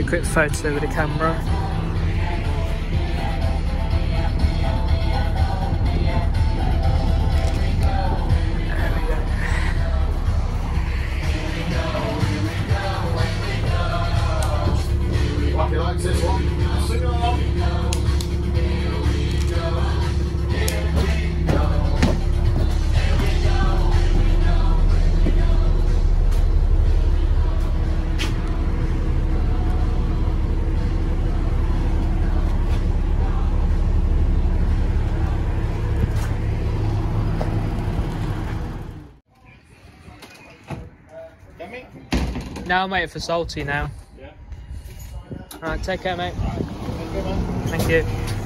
a quick photo with the camera. Now I'm waiting for salty now. Yeah. Alright, take care, mate. Thank you, man. Thank you.